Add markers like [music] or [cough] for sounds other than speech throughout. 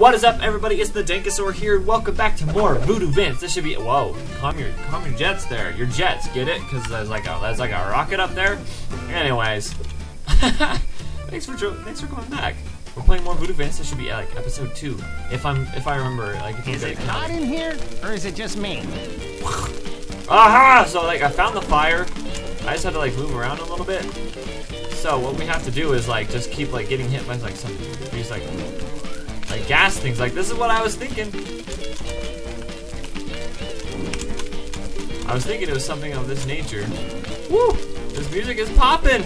What is up, everybody? It's the Dankasaur here. Welcome back to more Voodoo Vince. This should be whoa. Calm your calm your jets there. Your jets, get it? Because there's like a there's like a rocket up there. Anyways, [laughs] thanks for thanks for coming back. We're playing more Voodoo Vince. This should be uh, like episode two, if I'm if I remember. Like, if Is it hot in here, or is it just me? Aha! So like I found the fire. I just had to like move around a little bit. So what we have to do is like just keep like getting hit by like some these like like gas things. Like this is what I was thinking. I was thinking it was something of this nature. Woo! This music is popping.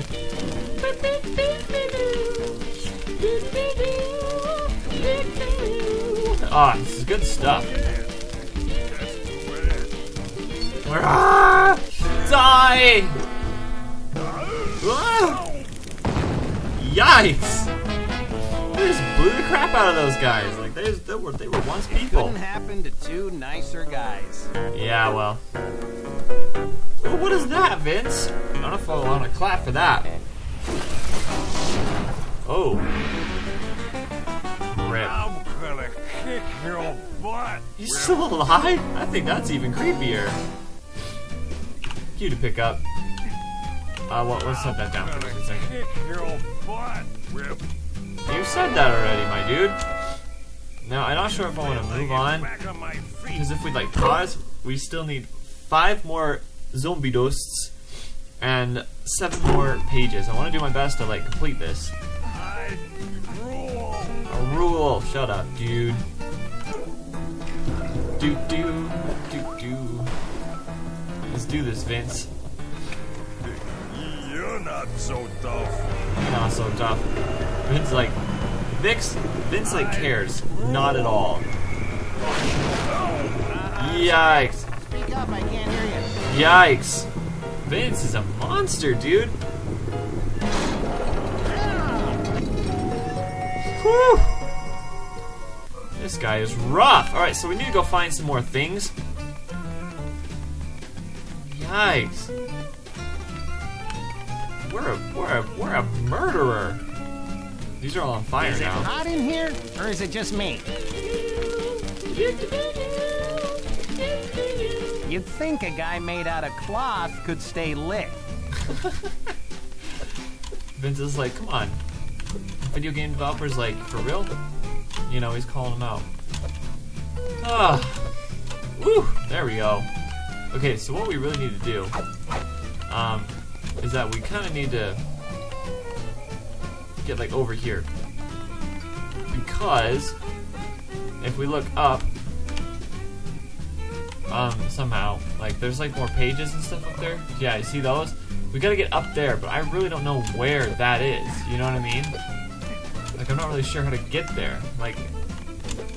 Ah, this is good stuff. Ah! Die! Yikes! They just blew the crap out of those guys. Like they, they were they were once people. It Couldn't happen to two nicer guys. Yeah, well. Ooh, what is that, Vince? I don't know if I want to clap for that. Oh. Rip. I'm gonna kick your butt. He's still alive? I think that's even creepier. Cue to pick up. Uh, what, let's set that down for Gonna just a second. kick your butt, Rip. You said that already, my dude. Now, I'm not sure if I want to move on, Back on my feet. because if we like pause, we still need five more zombie doses and seven more pages. I want to do my best to like complete this. I rule. A rule. Shut up, dude. Do do do do. Let's do this, Vince. You're not so tough. Not so tough. Vince like Vince Vince like cares. Not at all. Yikes. Speak up, I can't hear you. Yikes. Vince is a monster, dude. Whew. This guy is rough. Alright, so we need to go find some more things. Yikes. We're a, we're a, we're a murderer. These are all on fire Is it now. hot in here, or is it just me? You'd think a guy made out of cloth could stay lit. [laughs] Vince is like, come on. Video game developers, like, for real? You know, he's calling them out. Ah. Woo! There we go. Okay, so what we really need to do, um, is that we kind of need to get, like, over here. Because, if we look up, um, somehow, like, there's, like, more pages and stuff up there. Yeah, you see those? We gotta get up there, but I really don't know where that is. You know what I mean? Like, I'm not really sure how to get there. Like,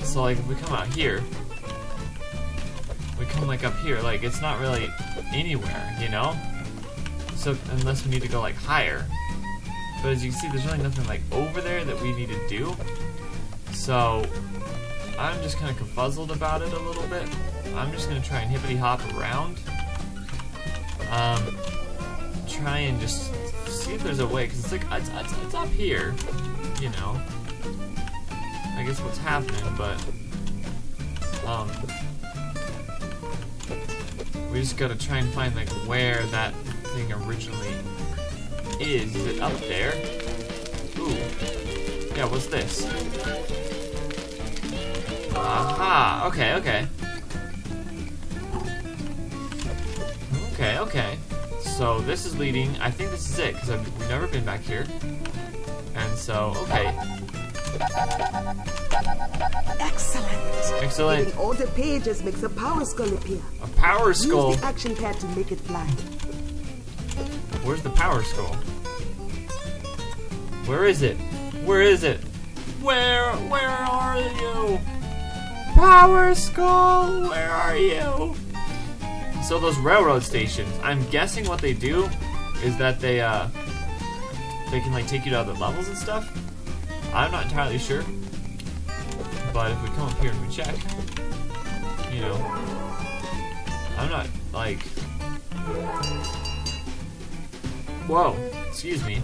so, like, if we come out here, we come, like, up here, like, it's not really anywhere, you know? So, unless we need to go, like, higher. But as you can see, there's really nothing, like, over there that we need to do. So, I'm just kind of confuzzled about it a little bit. I'm just gonna try and hippity hop around. Um, try and just see if there's a way, because it's like, it's, it's, it's up here, you know. I guess what's happening, but, um, we just gotta try and find, like, where that thing originally is. Is it up there? Ooh. Yeah, what's this? Aha, okay, okay. Okay, okay. So this is leading, I think this is it, because we've never been back here. And so, okay. Excellent. Excellent. Getting all the pages makes a power skull appear. A power skull. Use the action pad to make it fly. Where's the power skull? Where is it? Where is it? Where, where are you? Power skull, where are you? So those railroad stations, I'm guessing what they do is that they, uh, they can like take you to other levels and stuff. I'm not entirely sure. But if we come up here and we check, you know, I'm not like Whoa, excuse me.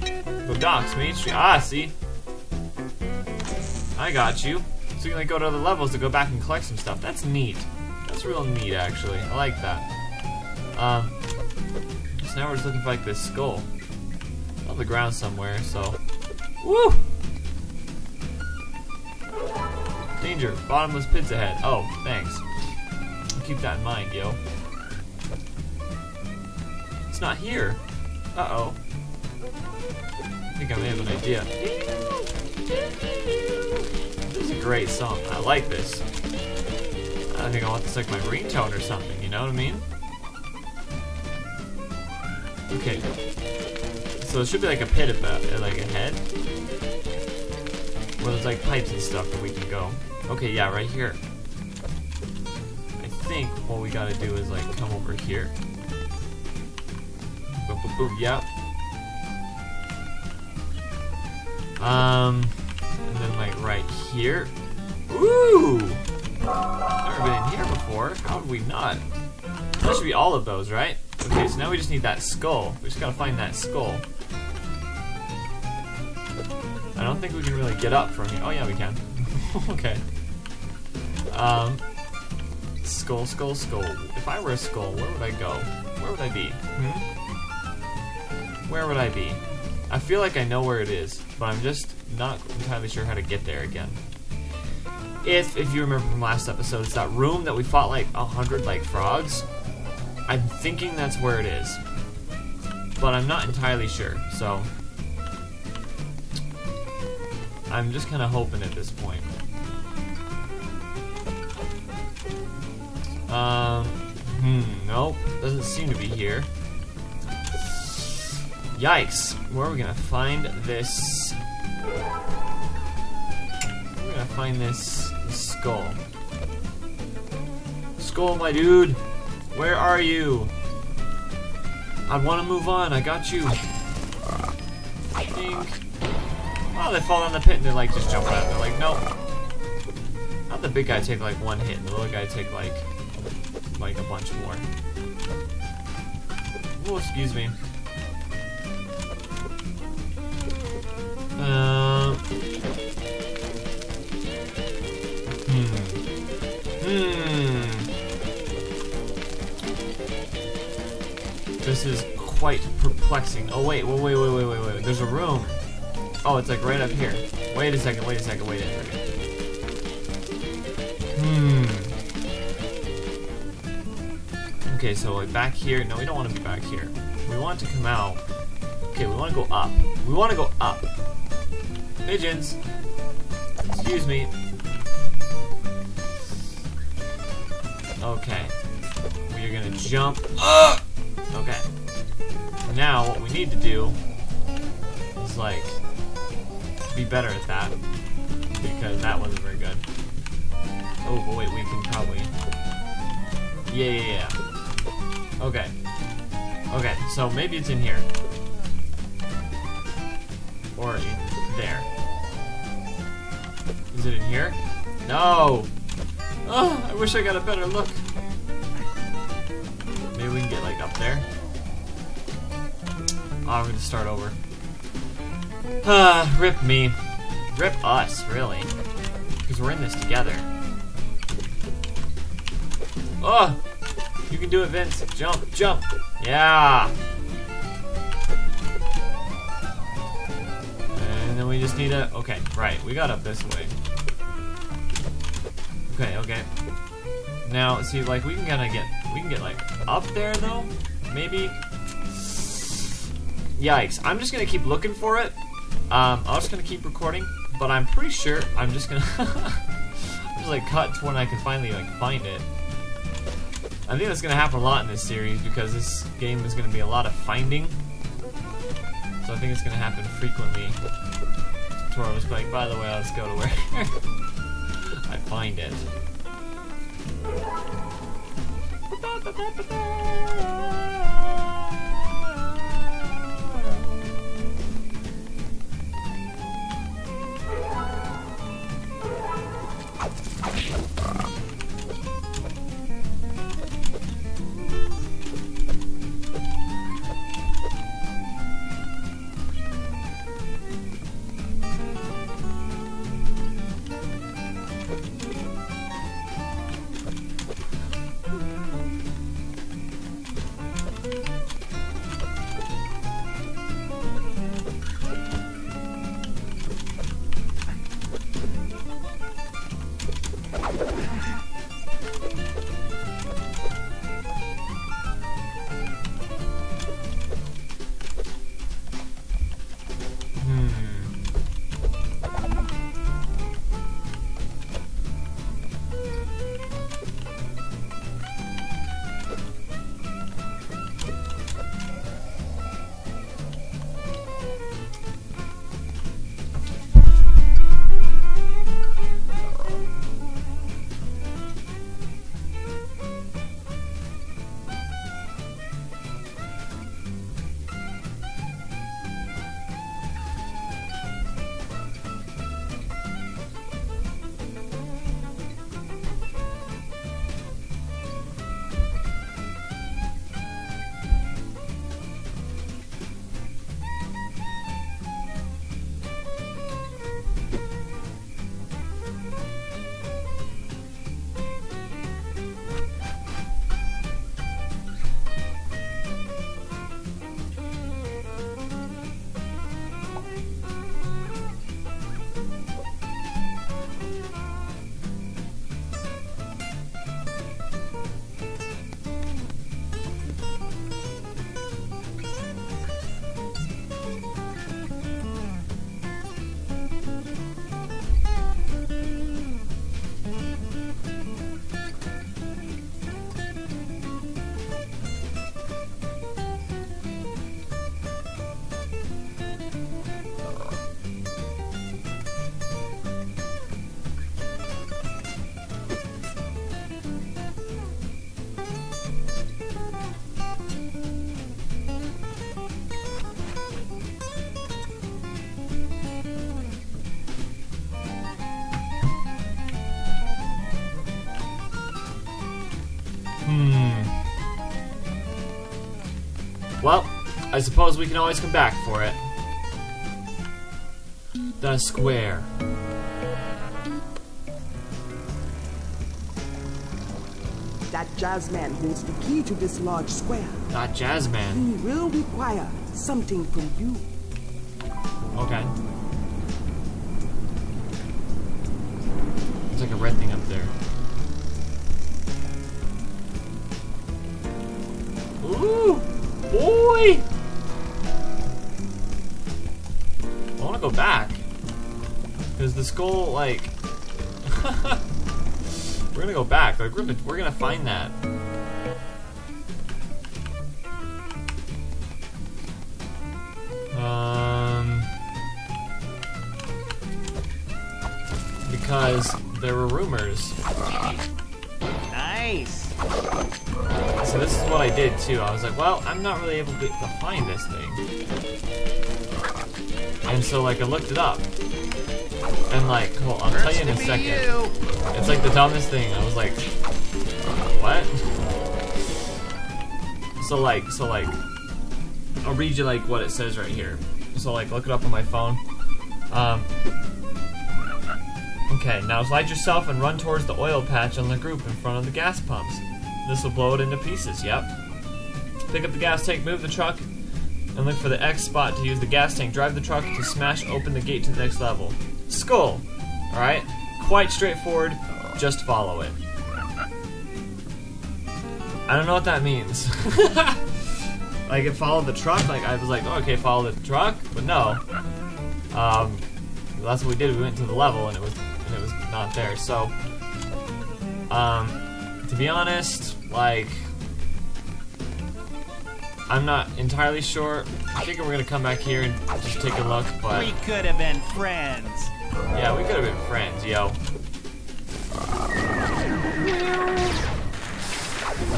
The docks, Main Street. Ah, see? I got you. So you can like go to other levels to go back and collect some stuff. That's neat. That's real neat, actually. I like that. Um, so now we're just looking for like this skull on the ground somewhere. So, woo! Danger! Bottomless pits ahead. Oh, thanks. Keep that in mind, yo. It's not here. Uh oh. I think I may have an idea. This is a great song. I like this. I think I want this like my ringtone or something, you know what I mean? Okay. So it should be like a pit about like head. Where there's like pipes and stuff that we can go. Okay, yeah, right here. I think what we gotta do is like come over here. Boop, yep. Um, and then like right here. Ooh! Never been in here before. How would we not? That should be all of those, right? Okay, so now we just need that skull. We just gotta find that skull. I don't think we can really get up from here. Oh yeah, we can. [laughs] okay. Um, skull, skull, skull. If I were a skull, where would I go? Where would I be? Hmm? Where would I be? I feel like I know where it is, but I'm just not entirely sure how to get there again. If, if you remember from last episode, it's that room that we fought like a hundred like frogs. I'm thinking that's where it is, but I'm not entirely sure. So I'm just kind of hoping at this point. Um, hmm, nope, doesn't seem to be here. Yikes, where are we gonna find this? We're gonna find this skull. Skull, my dude, where are you? I want to move on. I got you. Dink. Oh, they fall down the pit and they're like just jumping out. They're like, nope. How'd the big guy take like one hit the little guy take like like a bunch more? Oh, excuse me. Um. Hmm. Hmm. This is quite perplexing. Oh wait, wait, wait, wait, wait, wait, wait. There's a room. Oh, it's like right up here. Wait a second, wait a second, wait a second. Hmm. Okay, so like back here. No, we don't want to be back here. We want to come out. Okay, we want to go up. We want to go up. Pigeons. Excuse me. Okay. We are gonna jump. Ugh! Okay. Now, what we need to do is like be better at that because that wasn't very good. Oh, but wait, we can probably. Yeah, yeah, yeah. Okay. Okay, so maybe it's in here. Or. Is it in here? No! Oh, I wish I got a better look. Maybe we can get like up there. Oh, I'm gonna start over. Ah, rip me. Rip us, really. Because we're in this together. Oh! You can do it, Vince. Jump, jump. Yeah! And then we just need a... Okay, right. We got up this way. Okay, okay. Now, see, like, we can kind of get... We can get, like, up there, though? Maybe? Yikes. I'm just gonna keep looking for it. Um, I'm just gonna keep recording, but I'm pretty sure I'm just gonna [laughs] just like cut to when I can finally like find it. I think that's gonna happen a lot in this series because this game is gonna be a lot of finding. So I think it's gonna happen frequently. To where I was like, by the way, let's go to where [laughs] find it. Ba -da -ba -da -ba -da! I suppose we can always come back for it. The square. That jazzman holds the key to this large square. That Jazzman. He will require something from you. Because the skull, like. [laughs] we're gonna go back. Like, we're gonna, we're gonna find that. Um. Because there were rumors. Nice. So this is what I did too. I was like, well, I'm not really able to, to find this thing. And so like I looked it up. And like, hold, I'll tell you in a First to be second. you. It's like the dumbest thing. I was like, what? So like, so like, I'll read you like what it says right here. So like, look it up on my phone. Um. Okay, now slide yourself and run towards the oil patch on the group in front of the gas pumps. This will blow it into pieces. Yep. Pick up the gas tank, move the truck, and look for the X spot to use the gas tank. Drive the truck to smash open the gate to the next level. Skull. Alright? Quite straightforward. Just follow it. I don't know what that means. [laughs] like, it followed the truck? Like, I was like, oh, okay, follow the truck? But no. Um, that's what we did. We went to the level, and it was, and it was not there. So, um, to be honest, like, I'm not entirely sure. I think we're gonna come back here and just take a look, but We could have been friends. Yeah, we could have been friends, yo.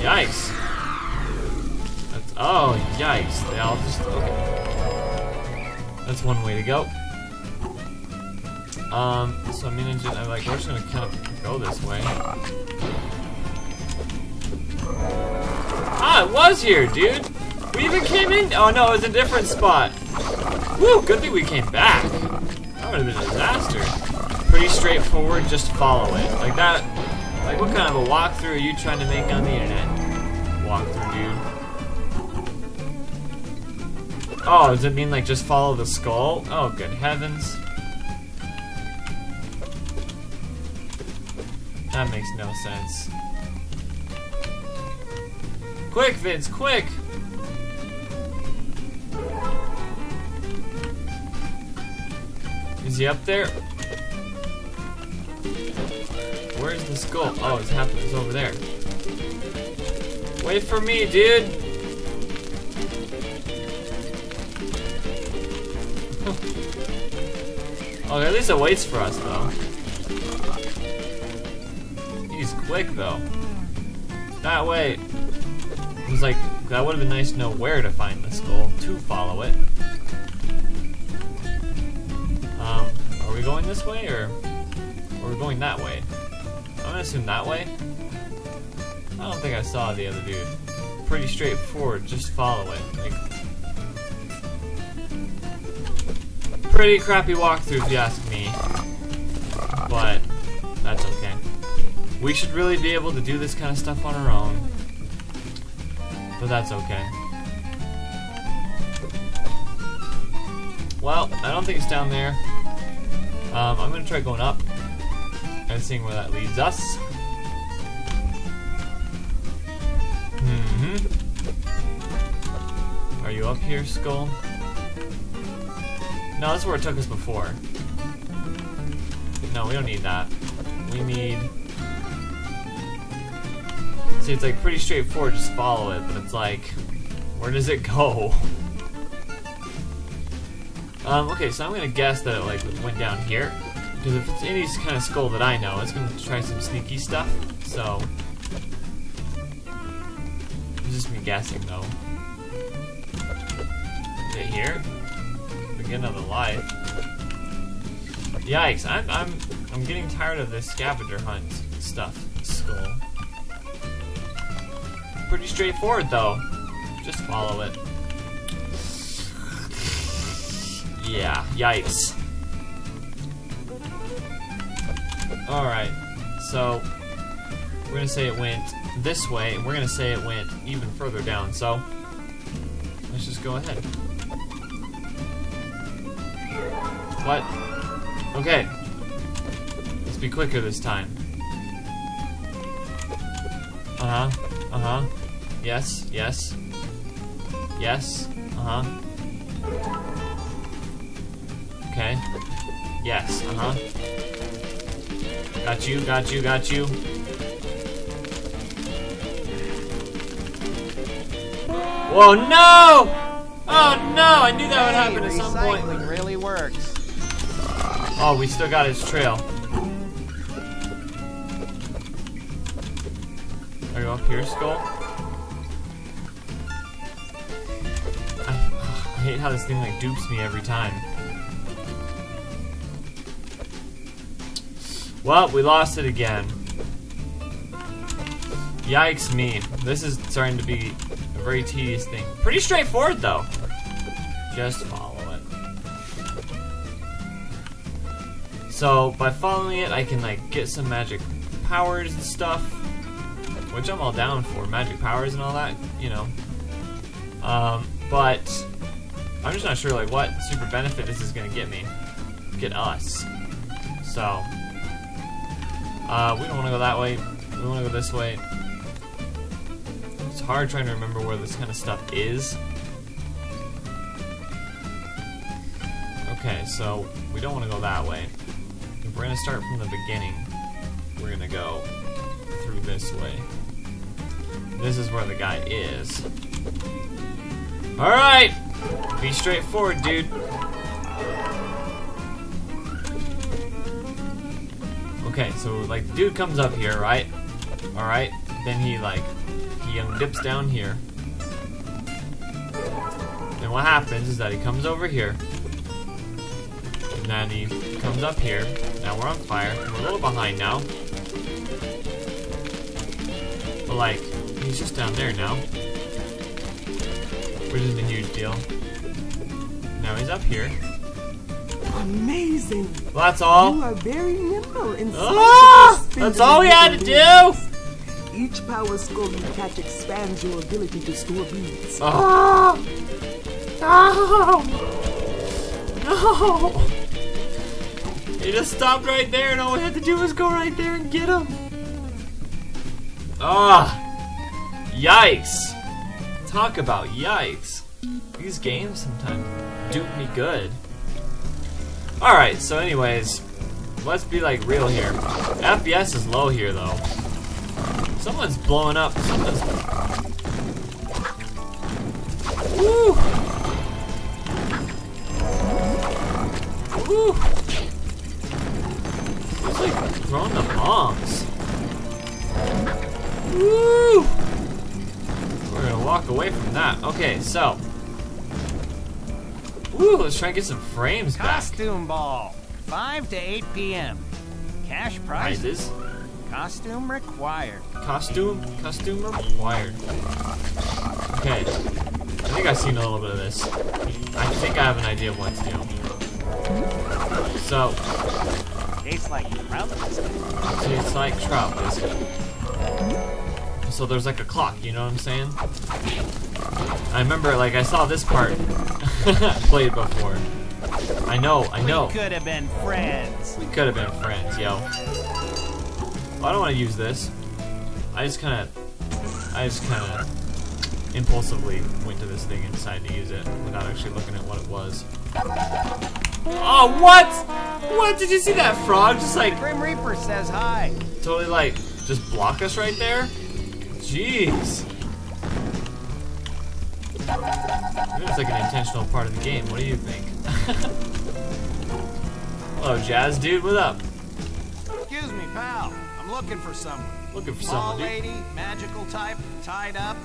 Yikes. That's, oh, yikes. They all just, okay. That's one way to go. Um, so I'm gonna just, I'm like, we're just gonna kind of go this way. Ah, it was here, dude! We even came in, oh no, it was a different spot. Woo, good thing we came back. That would have been a disaster. Pretty straightforward, just follow it. Like that, like what kind of a walkthrough are you trying to make on the internet? Walkthrough, dude. Oh, does it mean like just follow the skull? Oh, good heavens. That makes no sense. Quick, Vince, quick! Is he up there? Where's the skull? Oh, it's happening. It's over there. Wait for me, dude. [laughs] oh, at least it waits for us, though. He's quick, though. That way. It was like, that would have been nice to know where to find the skull to follow it. Going this way or are we going that way? I'm gonna assume that way. I don't think I saw the other dude. Pretty straightforward, just follow it. Like, pretty crappy walkthrough if you ask me. But that's okay. We should really be able to do this kind of stuff on our own. But that's okay. Well, I don't think it's down there. Um, I'm gonna try going up and seeing where that leads us. hmm Are you up here, Skull? No, that's where it took us before. No, we don't need that. We need... See, it's like pretty straightforward, just follow it, but it's like, where does it go? [laughs] Um, okay, so I'm gonna guess that it like went down here. Because if it's any kind of skull that I know, it's gonna try some sneaky stuff, so... It's just me guessing, though. It here? Begin of the life. Yikes, I'm, I'm, I'm getting tired of this scavenger hunt stuff, skull. Pretty straightforward, though. Just follow it. Yeah, yikes. Alright, so we're gonna say it went this way, and we're gonna say it went even further down, so let's just go ahead. What? Okay. Let's be quicker this time. Uh-huh. Uh-huh. Yes, yes. Yes. Uh-huh. Okay. Yes, uh-huh. Got you, got you, got you. Whoa, no! Oh no, I knew that would happen at some point. recycling really works. Oh, we still got his trail. Are you up here, Skull? I, [sighs] I hate how this thing like dupes me every time. Well, we lost it again. Yikes me. This is starting to be a very tedious thing. Pretty straightforward though. Just follow it. So by following it, I can like get some magic powers and stuff, which I'm all down for. Magic powers and all that, you know. Um, but I'm just not sure like what super benefit this is gonna get me, get us. So uh, we don't want to go that way. We want to go this way. It's hard trying to remember where this kind of stuff is. Okay, so we don't want to go that way. If we're gonna start from the beginning, we're gonna go through this way. This is where the guy is. Alright! Be straightforward, dude. Okay, so like the dude comes up here, right? Alright, then he like he dips down here. Then what happens is that he comes over here. And then he comes up here. Now we're on fire. We're a little behind now. But like, he's just down there now. Which isn't a huge deal. Now he's up here. Amazing. Well, that's all. You are very nimble in spite Ah! That's all we had to do! Each power skull you catch expands your ability to store beads. Oh! No! No! He just stopped right there, and all we had to do was go right there and get him. Ah! Yikes! Talk about yikes. These games sometimes dupe me good. Alright, so anyways, let's be like real here. FPS is low here though. Someone's blowing up. Someone's Woo! Woo! It's like throwing the bombs. Woo! We're gonna walk away from that. Okay, so. Woo, let's try and get some frames back. Costume ball. 5 to 8 p.m. Cash prize. Prizes. Costume required. Costume, costume required. Okay, I think I've seen a little bit of this. I think I have an idea of what to do. So, Tastes like trout biscuit. tastes like trout biscuit. So there's like a clock, you know what I'm saying? I remember, like, I saw this part [laughs] played before. I know, I know. We could have been friends. We could have been friends, yo. Well, I don't want to use this. I just kind of, I just kind of impulsively went to this thing and decided to use it without actually looking at what it was. Oh, what? What? Did you see that frog just like Grim Reaper says hi. totally like just block us right there? Jeez. Maybe it's like an intentional part of the game. What do you think? [laughs] Hello, Jazz dude. What up? Excuse me, pal. I'm looking for someone. Looking for Small someone, dude. lady, magical type, tied up.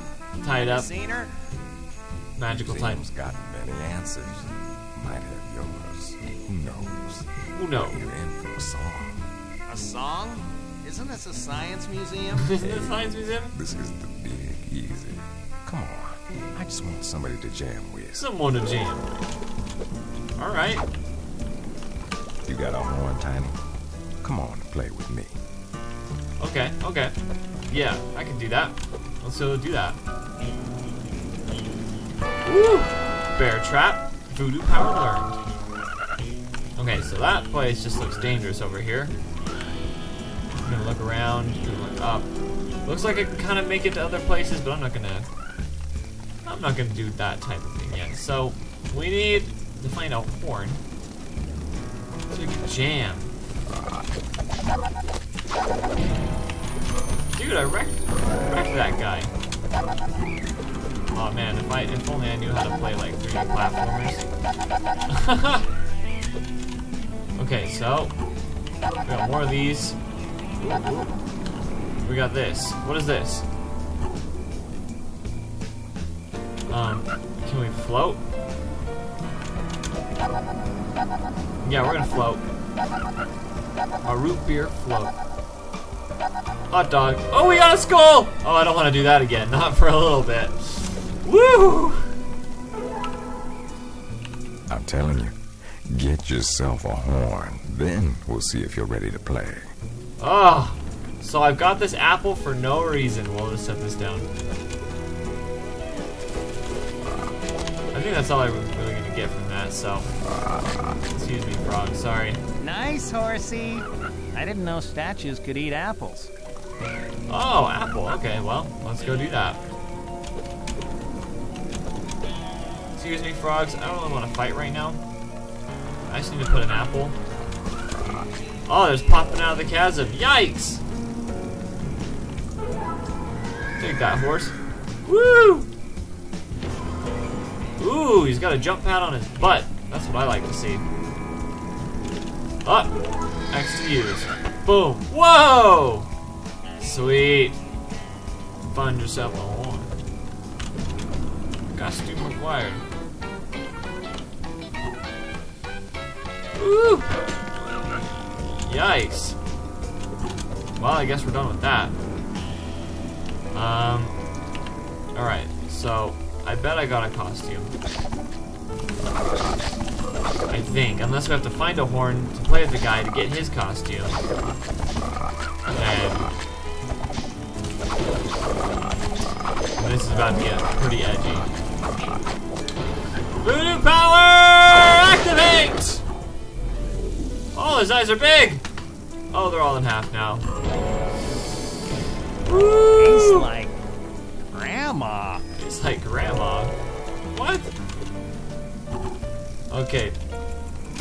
Tied up, Seen her? magical type. Museum's got many answers. Might have yours. Who knows? Who knows? You're in for a song. A song? Isn't this a science museum? [laughs] Isn't it a science museum? This is the big easy. Come on. I just want somebody to jam with. Someone to jam. All right. You got a horn, Tiny? Come on and play with me. Okay, okay. Yeah, I can do that. Let's go do that. Woo! Bear trap. Voodoo power learned. Okay, so that place just looks dangerous over here. I'm gonna look around, gonna look up. Looks like I can kind of make it to other places, but I'm not gonna. I'm not gonna do that type of thing yet. So we need to find a horn. We jam. Dude, I wrecked, wrecked that guy. Oh man, if I if only I knew how to play like 3D platformers. [laughs] okay, so we got more of these. We got this. What is this? Um, can we float? Yeah, we're gonna float. A root beer float. Hot dog. Oh, we got a skull! Oh, I don't want to do that again. [laughs] Not for a little bit. Woo! I'm telling you, get yourself a horn. Then we'll see if you're ready to play. Oh, so I've got this apple for no reason. We'll just set this down. I think that's all I'm really gonna get from that, so. Excuse me, frog, sorry. Nice, horsey. I didn't know statues could eat apples. Oh, apple. Okay, well, let's go do that. Excuse me, frogs. I don't really want to fight right now. I just need to put an apple. Oh, there's popping out of the chasm. Yikes! Take that, horse. Woo! Ooh, he's got a jump pad on his butt. That's what I like to see. Up. X to use. Boom. Whoa! Sweet. Find yourself a horn. Costume required. Ooh! Yikes. Well, I guess we're done with that. Um. Alright, so I bet I got a costume. I think, unless we have to find a horn to play with the guy to get his costume. And this is about to get pretty edgy. Voodoo power! Activate! Oh, his eyes are big! Oh, they're all in half now. Tastes Woo! like grandma. Like grandma. What? Okay.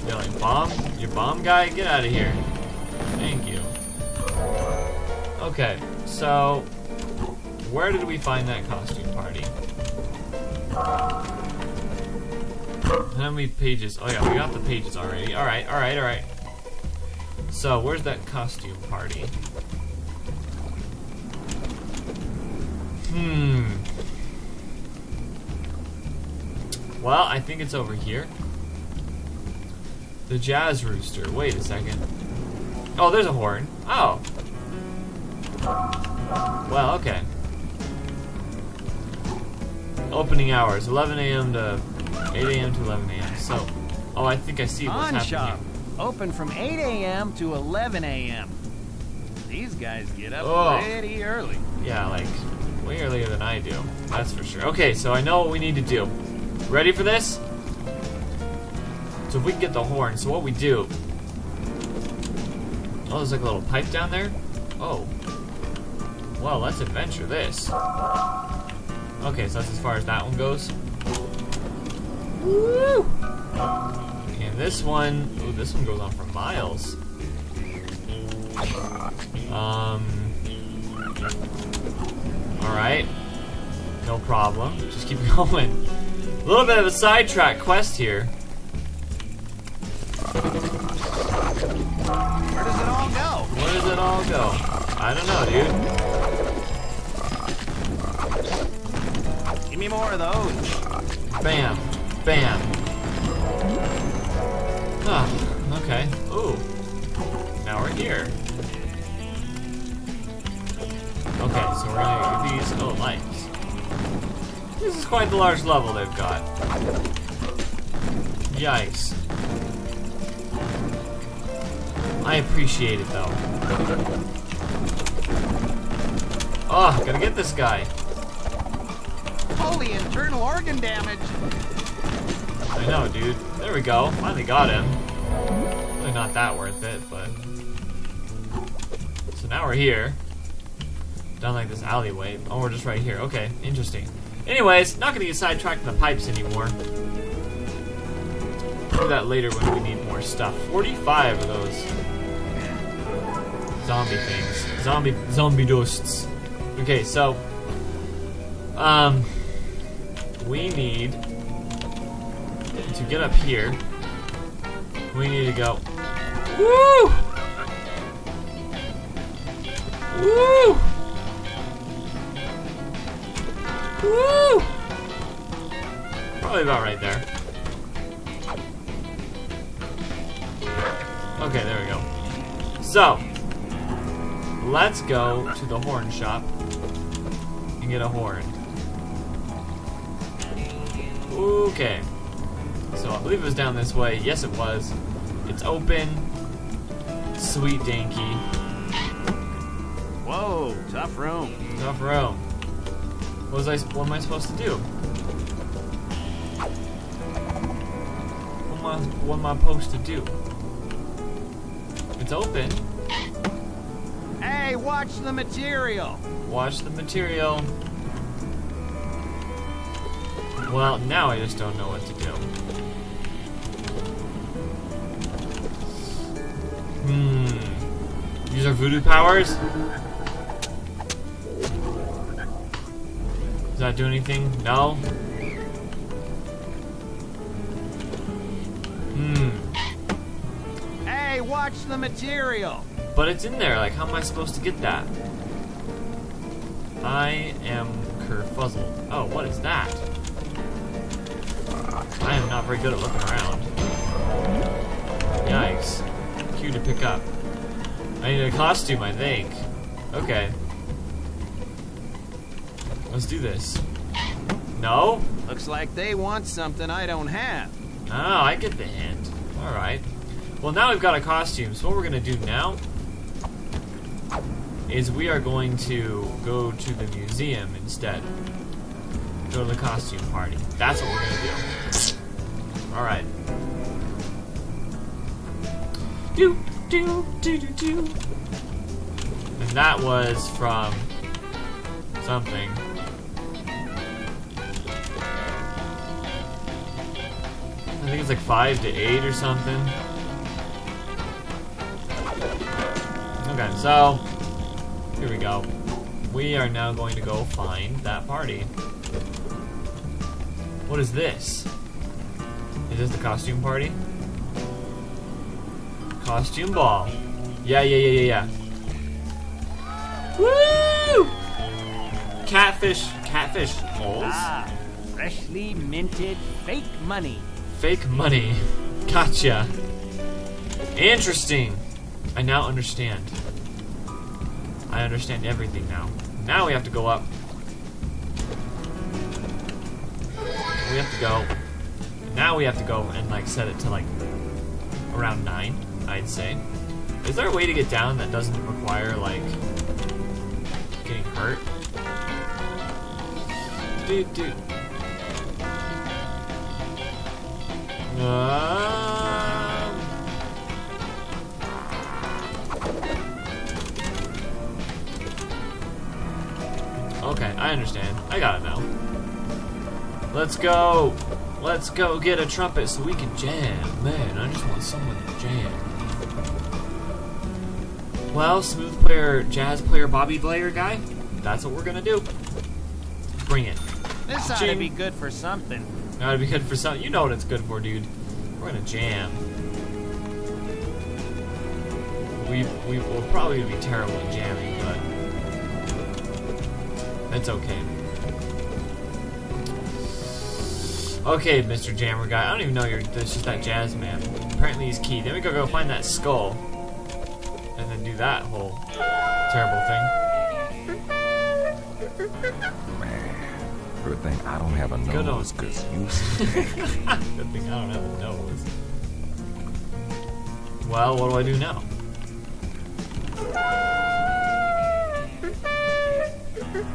You're like bomb? You bomb guy? Get out of here. Thank you. Okay, so where did we find that costume party? How many pages? Oh yeah, we got the pages already. Alright, alright, alright. So where's that costume party? Hmm. Well, I think it's over here. The Jazz Rooster. Wait a second. Oh, there's a horn. Oh. Well, okay. Opening hours, 11 a.m. to 8 a.m. to 11 a.m. So, oh, I think I see what's happening. shop. Open from 8 a.m. to 11 a.m. These guys get up Oh. pretty early. Yeah, like way earlier than I do. That's for sure. Okay, so I know what we need to do. Ready for this? So if we can get the horn, so what we do? Oh, there's like a little pipe down there. Oh. Well, let's adventure this. Okay, so that's as far as that one goes. Woo! And this one, ooh, this one goes on for miles. Um. Alright. No problem. Just keep [laughs] going. A little bit of a sidetrack quest here. Where does it all go? Where does it all go? I don't know, dude. Give me more of those. Bam. Bam. Ah, okay. Ooh. Now we're here. Okay, so we're gonna get these. Oh, lights. This is quite the large level they've got. Yikes. I appreciate it though. Oh, gotta get this guy. Holy internal organ damage. I know, dude. There we go. Finally got him. Really not that worth it, but. So now we're here. Down like this alleyway. Oh, we're just right here. Okay, interesting. Anyways, not gonna get sidetracked in the pipes anymore. Do that later when we need more stuff. 45 of those zombie things. Zombie zombie ghosts. Okay, so um we need to get up here. We need to go. Woo! Woo! Woo! Probably about right there. Okay, there we go. So, let's go to the horn shop and get a horn. Okay. So I believe it was down this way. Yes, it was. It's open. Sweet danky. Whoa, tough room. Tough row. What was I? What am I supposed to do? What am I? What am I supposed to do? It's open. Hey, watch the material. Watch the material. Well, now I just don't know what to do. Hmm. Use our voodoo powers? Does that do anything? No? Hmm. Hey, watch the material. But it's in there. Like, how am I supposed to get that? I am kerfuzzled. Oh, what is that? I am not very good at looking around. Yikes. Cue to pick up. I need a costume, I think. Okay. Let's do this. No? Looks like they want something I don't have. Oh, I get the hint. Alright. Well, now we've got a costume, so what we're going to do now is we are going to go to the museum instead. Go to the costume party. That's what we're going to do. Alright. Do, do, do, do, do. And that was from something. Think it's like five to eight or something. Okay, so here we go. We are now going to go find that party. What is this? Is this the costume party? Costume ball. Yeah, yeah, yeah, yeah, yeah. Woo! Catfish, catfish holes. Ah, freshly minted fake money. Fake money. Gotcha. Interesting. I now understand. I understand everything now. Now we have to go up. We have to go. Now we have to go and like set it to like around nine, I'd say. Is there a way to get down that doesn't require like getting hurt? Dude, dude. Um, okay, I understand. I got it now. Let's go. Let's go get a trumpet so we can jam. Man, I just want someone to jam. Well, smooth player, jazz player, Bobby Blair guy, that's what we're gonna do. Bring it. This ought to be good for something. That'd be good for some. You know what it's good for, dude. We're gonna jam. We we will probably be terrible at jamming, but that's okay. Okay, Mr. Jammer guy. I don't even know you're. That's just that jazz man. Apparently he's key. Then we go go find that skull, and then do that whole terrible thing. Good thing I don't have a nose, Good nose. [laughs] [laughs] Good thing I don't have a nose. Well, what do I do now?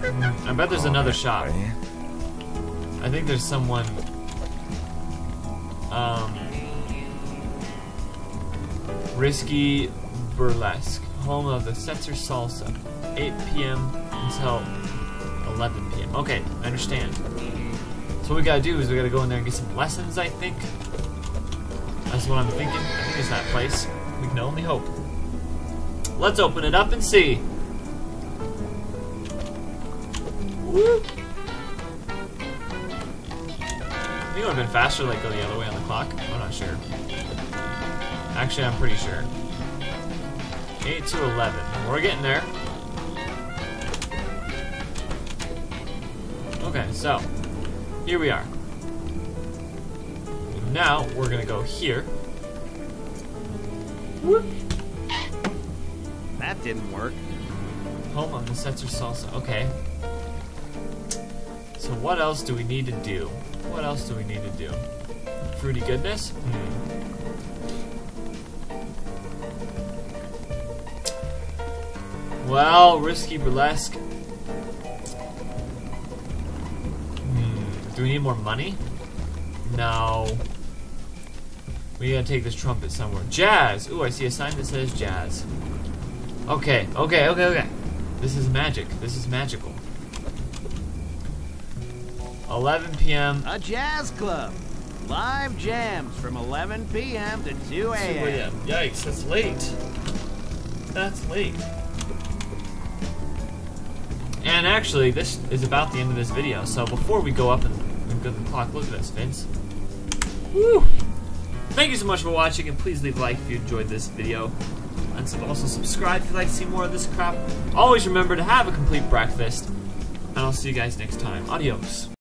Hmm, I bet there's another oh, shop. I think there's someone. Um. Risky Burlesque, home of the sensor Salsa. 8 p.m. until Okay, I understand. So what we gotta do is we gotta go in there and get some lessons. I think. That's what I'm thinking. I think it's that place. We can only hope. Let's open it up and see. Woo! I think it would have been faster, like go the other way on the clock. I'm not sure. Actually, I'm pretty sure. 8 to 11. We're getting there. So here we are. Now we're gonna go here. That didn't work. Home of the Setzer Salsa. Okay. So what else do we need to do? What else do we need to do? Fruity goodness? Hmm. Well, risky burlesque. We need more money? No. We gotta take this trumpet somewhere. Jazz! Ooh, I see a sign that says jazz. Okay, okay, okay, okay. This is magic. This is magical. 11 p.m. A jazz club. Live jams from 11 p.m. to 2 a.m. Yikes, that's late. That's late. And actually, this is about the end of this video, so before we go up and, and go clock, look at this, Vince. Woo! Thank you so much for watching, and please leave a like if you enjoyed this video. And also subscribe if you'd like to see more of this crap. Always remember to have a complete breakfast, and I'll see you guys next time. Adios.